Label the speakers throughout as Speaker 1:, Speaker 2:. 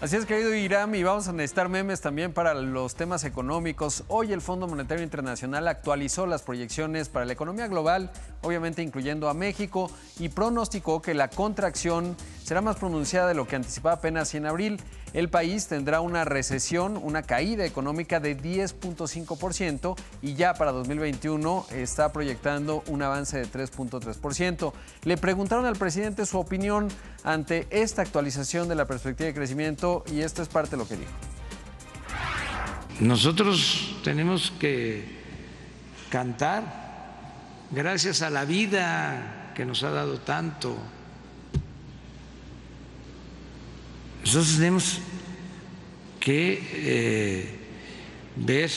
Speaker 1: Así es, querido Iram, y vamos a necesitar memes también para los temas económicos. Hoy el Fondo Monetario Internacional actualizó las proyecciones para la economía global, obviamente incluyendo a México, y pronosticó que la contracción será más pronunciada de lo que anticipaba apenas en abril. El país tendrá una recesión, una caída económica de 10.5% y ya para 2021 está proyectando un avance de 3.3%. Le preguntaron al presidente su opinión ante esta actualización de la perspectiva de crecimiento y esto es parte de lo que dijo.
Speaker 2: Nosotros tenemos que cantar gracias a la vida que nos ha dado tanto. Nosotros tenemos que eh, ver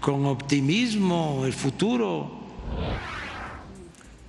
Speaker 2: con optimismo el futuro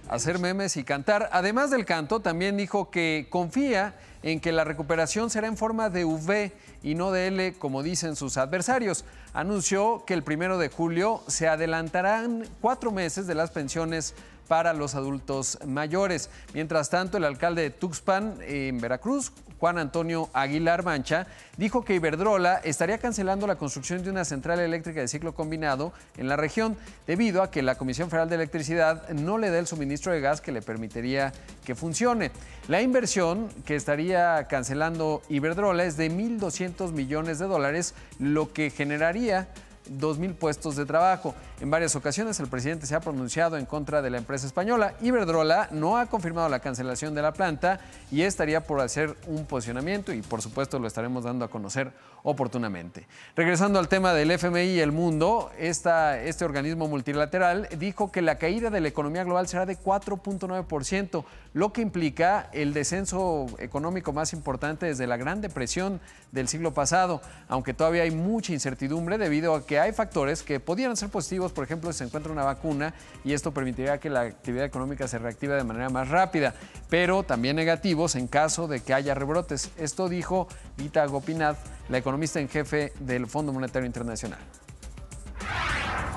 Speaker 1: hacer memes y cantar. Además del canto, también dijo que confía en que la recuperación será en forma de V y no de L, como dicen sus adversarios. Anunció que el primero de julio se adelantarán cuatro meses de las pensiones para los adultos mayores. Mientras tanto, el alcalde de Tuxpan, en Veracruz, Juan Antonio Aguilar Mancha, dijo que Iberdrola estaría cancelando la construcción de una central eléctrica de ciclo combinado en la región debido a que la Comisión Federal de Electricidad no le da el suministro de gas que le permitiría que funcione. La inversión que estaría cancelando Iberdrola es de 1.200 millones de dólares, lo que generaría 2.000 puestos de trabajo. En varias ocasiones el presidente se ha pronunciado en contra de la empresa española. Iberdrola no ha confirmado la cancelación de la planta y estaría por hacer un posicionamiento y por supuesto lo estaremos dando a conocer oportunamente. Regresando al tema del FMI y el mundo, esta, este organismo multilateral dijo que la caída de la economía global será de 4.9%, lo que implica el descenso económico más importante desde la Gran Depresión del siglo pasado, aunque todavía hay mucha incertidumbre debido a que hay factores que podrían ser positivos, por ejemplo, si se encuentra una vacuna y esto permitiría que la actividad económica se reactive de manera más rápida, pero también negativos en caso de que haya rebrotes. Esto dijo Vita Gopinath, la economista en jefe del Fondo Monetario Internacional.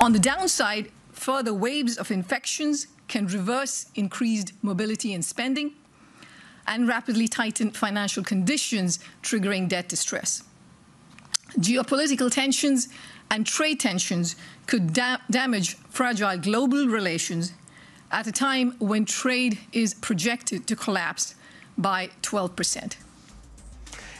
Speaker 3: On the downside, further waves of infections can reverse increased mobility and spending and rapidly tighten financial conditions, triggering debt distress. Geopolitical tensions and trade tensions could da damage fragile global relations at a time when trade is projected to collapse by 12 percent.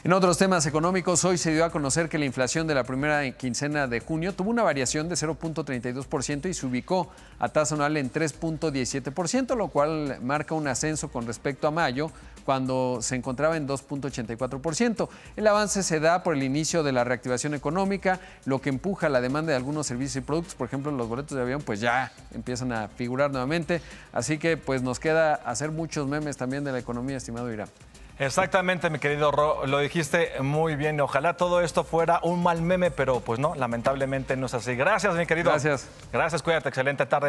Speaker 1: En otros temas económicos, hoy se dio a conocer que la inflación de la primera quincena de junio tuvo una variación de 0.32% y se ubicó a tasa anual en 3.17%, lo cual marca un ascenso con respecto a mayo, cuando se encontraba en 2.84%. El avance se da por el inicio de la reactivación económica, lo que empuja la demanda de algunos servicios y productos, por ejemplo, los boletos de avión, pues ya empiezan a figurar nuevamente. Así que pues nos queda hacer muchos memes también de la economía, estimado Irán.
Speaker 4: Exactamente, mi querido Ro, lo dijiste muy bien. Ojalá todo esto fuera un mal meme, pero pues no, lamentablemente no es así. Gracias, mi querido.
Speaker 1: Gracias.
Speaker 4: Gracias, cuídate, excelente tarde.